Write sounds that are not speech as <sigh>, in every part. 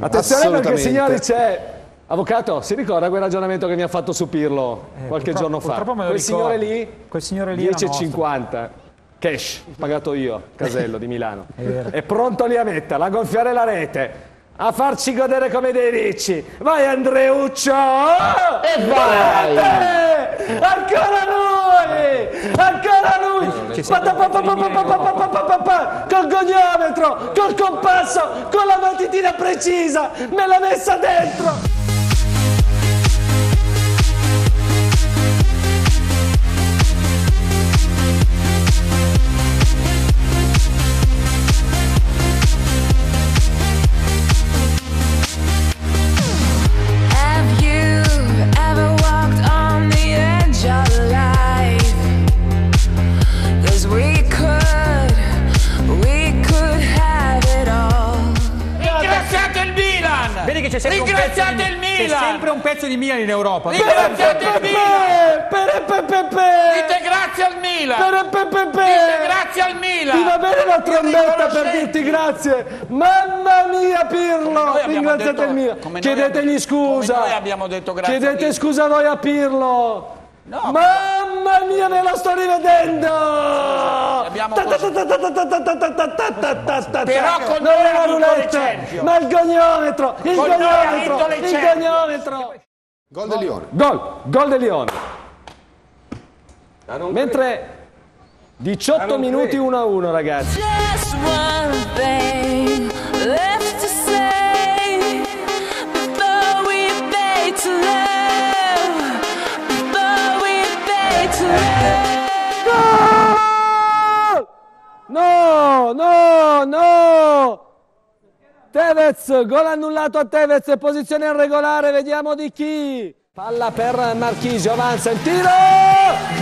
Attenzione perché signori c'è... Avvocato, si ricorda quel ragionamento che mi ha fatto su Pirlo qualche purtroppo- giorno fa? purtroppo me lo Quel signore lì, Quel signore lì era 10,50. Cash, pagato io, Casello di Milano. <laughs> È pronto lì a metterla, a gonfiare la rete, a farci godere come dei ricci. Vai Andreuccio! E vai! Ancora Cavani! Ancora lui! Col goniometro, col compasso, con la matitina precisa! Me l'ha messa dentro! Ringraziate il c'è Milan! sempre un pezzo di Milan in Europa. Ringraziate il Milan! Perepepepe! Dite grazie al Milan! Dite grazie al Ti va Milan! bene la trombetta per dirti grazie? Mamma mia Pirlo! Ringraziate il noi Chiedetegli scusa. noi abbiamo detto grazie Chiedete scusa voi a Pirlo. Mamma mia, me lo sto rivedendo! Però con non noi è ha la roulette, ma il goniometro, il Con noi ha goniometro, il goniometro. Gol del Lione. Gol, gol del Lione. Mentre 18 minuti 1 a 1 ragazzi. No, no! Tevez, gol annullato a Tevez, posizione irregolare, vediamo di chi. Palla per Marchisio, avanza il tiro!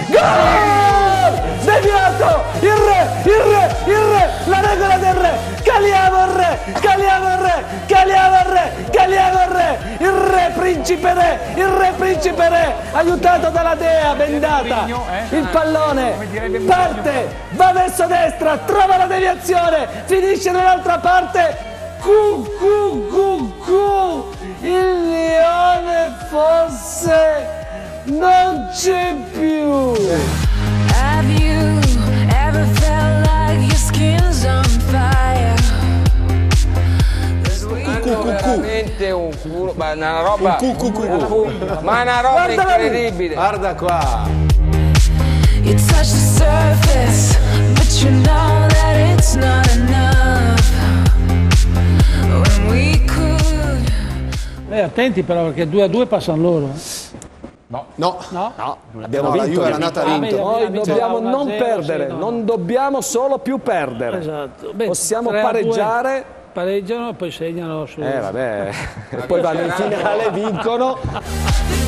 Gol! Deviato! Il re, il re, il re, la regola del re! Caliamo il re, caliamo il re, caliamo il re, caliamo principe re, il re principe re, aiutato dalla dea bendata. Il pallone parte, va verso destra, trova la deviazione, finisce dall'altra parte. Cu, cu, cu, cu. Il leone forse non c'è un culo, ma una roba. cu, cu, cu, cu. Ma una roba Guardala lì. incredibile. Guarda qua. You touch the surface, but you know that it's not enough. When we could. Eh, attenti però perché 2 a 2 passano loro. No. No, abbiamo No, la vinto. Juve era nata Ah, vinto. beh, Noi Abbiamo dobbiamo vinto non 1-0, perdere, sì, no. non dobbiamo solo più perdere. Esatto. Beh, Possiamo 3 a 2, pareggiare. Pareggiano e poi segnano su. Eh vabbè, e <laughs> poi vanno in finale, vincono. <laughs>